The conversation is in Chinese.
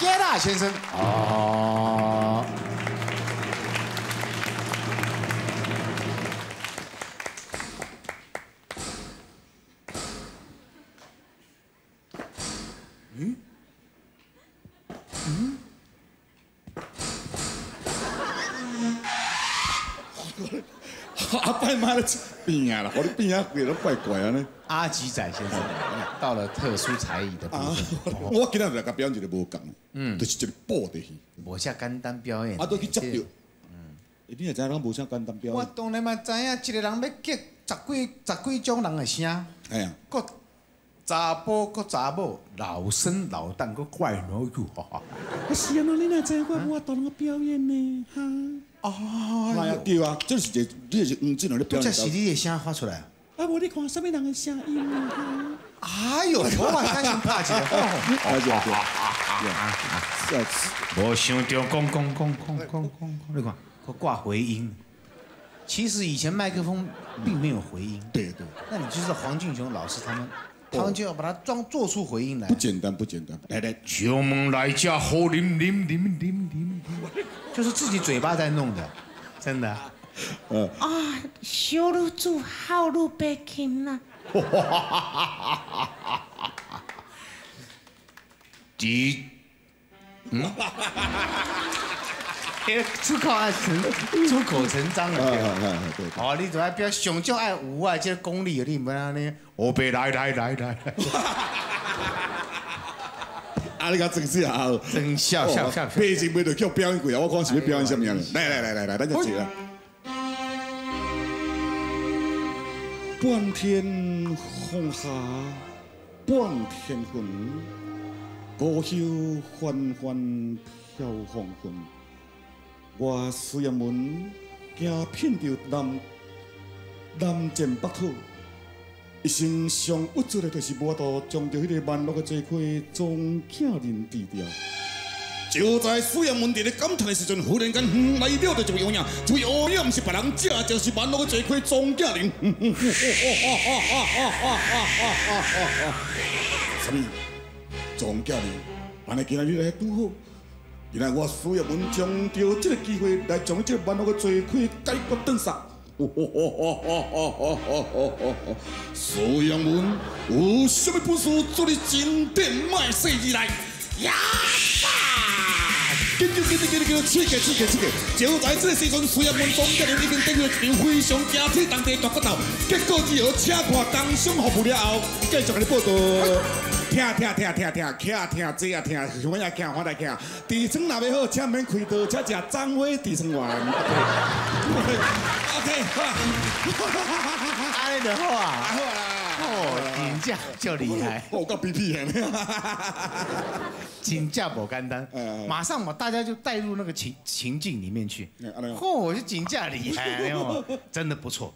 杰拉先生。哦。嗯？嗯？阿伯妈的病啊了，我的病啊，变得怪怪啊呢。阿吉仔先生到了特殊才艺的部分。我今日来个表演一个无讲，嗯，就是一个布的戏。无啥简单表演。啊，都去接着。嗯，你也知影，无啥简单表演。我当然嘛知影，一个人要结十几十几种人的声。哎呀。各查甫各查某，老生老旦各怪老幼。是啊，你哪知我我当个表演呢？哈。哦。哎呀，对啊，这是这，你是嗯，这两个表演。这是你的声发出来。啊，无你看什么人的声音啊？哎呦，我嘛赶紧拍起来。哎呀，是啊，无想到讲讲讲讲讲讲，你看，我挂回音。其实以前麦克风并没有回音。对对。那你就是黄俊雄老师他们。他们就要把它装做出回音来，不简单，不简单。来来，敲门来家好灵灵灵灵灵，就是自己嘴巴在弄的，真的。嗯。啊，修路住好露白琴呐。第，嗯。出口啊成出口成章了，对哦，你怎么不要上就爱有啊，这功力你唔安尼，我别来来来来。啊，你讲真是啊，真笑笑笑。背景背到叫表演鬼啊，我讲是要表演什么样的？来来来来来，咱就接了。半天红霞，半天昏，故乡缓缓飘黄昏。我苏阳门行遍着南南涧北土，一生上郁卒的，就是无度将着迄个万恶的罪魁总囝人治掉。就在苏阳门伫咧感叹的时阵，忽然间来了着一位欧阳，这位欧阳不是别人，这就是万恶的罪魁总囝人。什么？总囝人？安尼今日你来拄好。原来我苏这个机会来将这个万恶的罪魁解决。苏阳文有什么本事，做你金殿卖世而来？呀！紧紧紧紧紧紧，刺激刺激刺激！就在这个时阵，苏阳门总教练已经登了一场非常惊天动地大骨头，结果只好车破工伤服务了后，继续来报道。听听听听听，听听这也听，什么也听，我来听。地床若要好，请免开刀，请食张辉地床丸。OK，好。安尼就好啊。好啊。哦，真正就厉害。我够 B P 的。真正不简单。马上嘛，大家就带入那个情情境里面去。哦，我是真正厉害，真的不错。